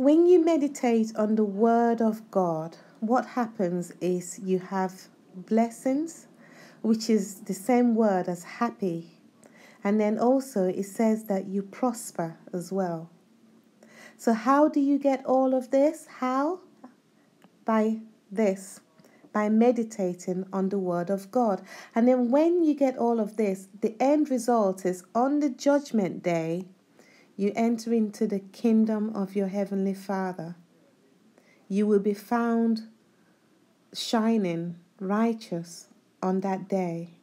when you meditate on the Word of God, what happens is you have blessings, which is the same word as happy. And then also it says that you prosper as well. So, how do you get all of this? How? By this, by meditating on the Word of God. And then, when you get all of this, the end result is on the judgment day, you enter into the kingdom of your Heavenly Father. You will be found shining righteous on that day.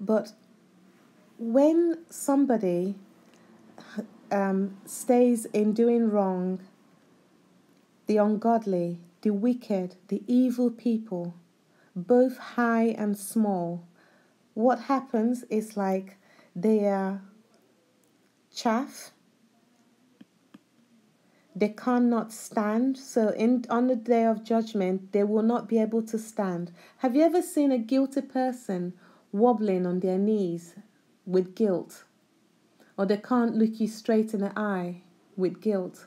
But when somebody um, stays in doing wrong, the ungodly, the wicked, the evil people, both high and small, what happens is like they are chaff. They cannot stand. So in on the day of judgment, they will not be able to stand. Have you ever seen a guilty person wobbling on their knees with guilt? or they can't look you straight in the eye with guilt.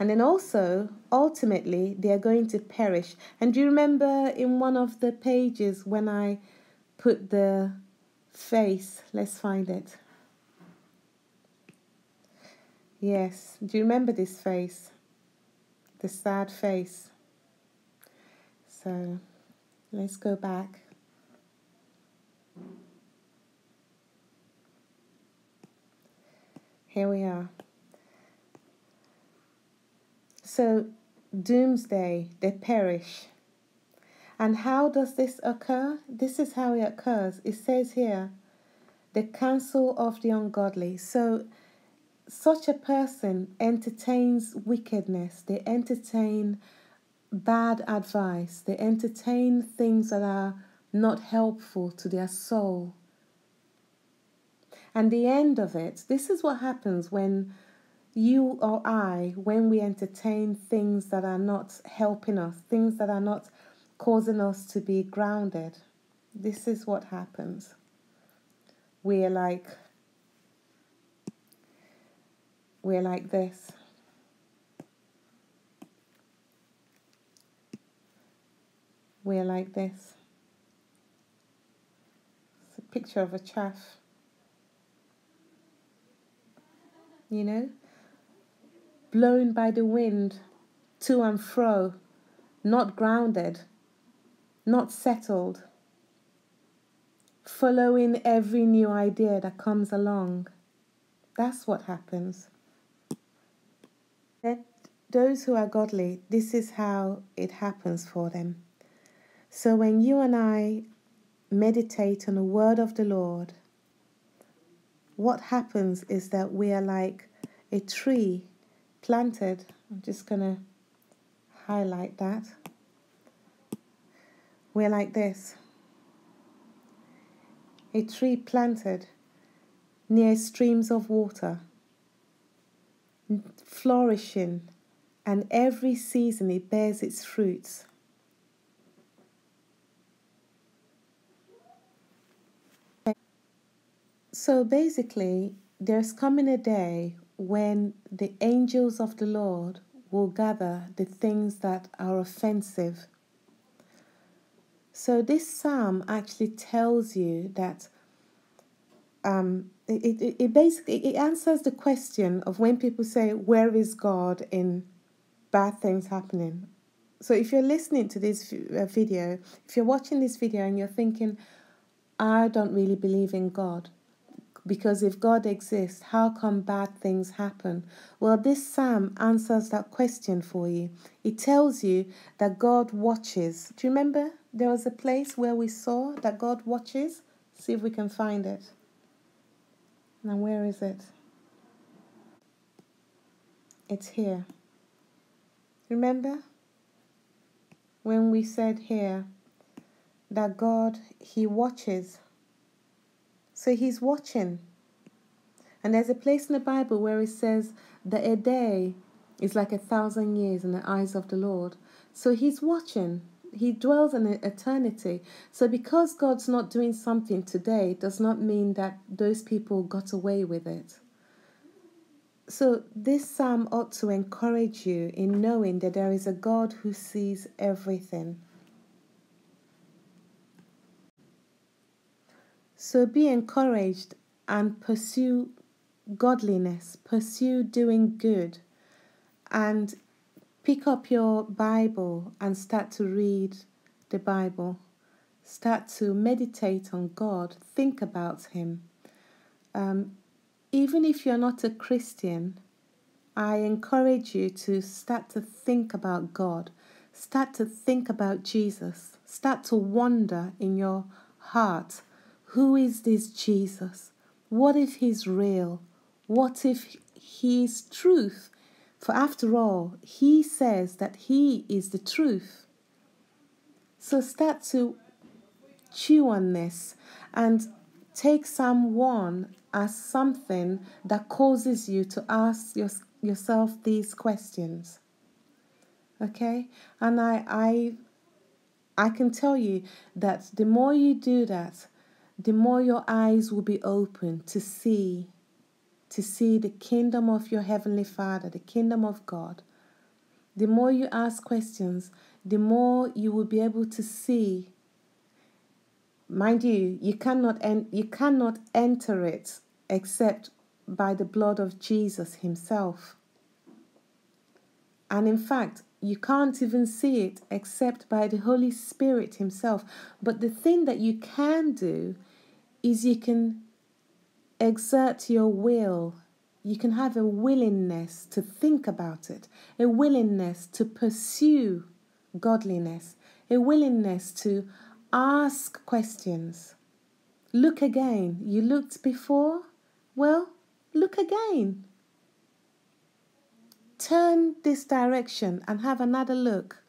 And then also, ultimately, they are going to perish. And do you remember in one of the pages when I put the face? Let's find it. Yes, do you remember this face? The sad face. So let's go back. Here we are. So, doomsday, they perish. And how does this occur? This is how it occurs. It says here, the counsel of the ungodly. So, such a person entertains wickedness, they entertain bad advice, they entertain things that are not helpful to their soul. And the end of it, this is what happens when you or I, when we entertain things that are not helping us, things that are not causing us to be grounded. This is what happens. We're like, we're like this. We're like this. It's a picture of a chaff. you know, blown by the wind to and fro, not grounded, not settled, following every new idea that comes along. That's what happens. That those who are godly, this is how it happens for them. So when you and I meditate on the word of the Lord, what happens is that we are like a tree planted. I'm just going to highlight that. We're like this a tree planted near streams of water, flourishing, and every season it bears its fruits. So basically, there's coming a day when the angels of the Lord will gather the things that are offensive. So this psalm actually tells you that um, it, it, it basically it answers the question of when people say, Where is God in bad things happening? So if you're listening to this uh, video, if you're watching this video and you're thinking, I don't really believe in God, because if God exists, how come bad things happen? Well, this psalm answers that question for you. It tells you that God watches. Do you remember there was a place where we saw that God watches? See if we can find it. Now, where is it? It's here. Remember when we said here that God, He watches so he's watching. And there's a place in the Bible where it says that a day is like a thousand years in the eyes of the Lord. So he's watching. He dwells in eternity. So because God's not doing something today does not mean that those people got away with it. So, this psalm ought to encourage you in knowing that there is a God who sees everything. So, be encouraged and pursue godliness, pursue doing good, and pick up your Bible and start to read the Bible. Start to meditate on God, think about Him. Um, even if you're not a Christian, I encourage you to start to think about God, start to think about Jesus, start to wonder in your heart who is this Jesus? What if he's real? What if he's truth? For after all, he says that he is the truth. So start to chew on this and take someone as something that causes you to ask your, yourself these questions. Okay? And I, I, I can tell you that the more you do that, the more your eyes will be open to see to see the kingdom of your heavenly Father, the kingdom of God. The more you ask questions, the more you will be able to see mind you you cannot en- you cannot enter it except by the blood of Jesus himself and in fact you can't even see it except by the holy spirit himself but the thing that you can do is you can exert your will you can have a willingness to think about it a willingness to pursue godliness a willingness to Ask questions. Look again. You looked before? Well, look again. Turn this direction and have another look.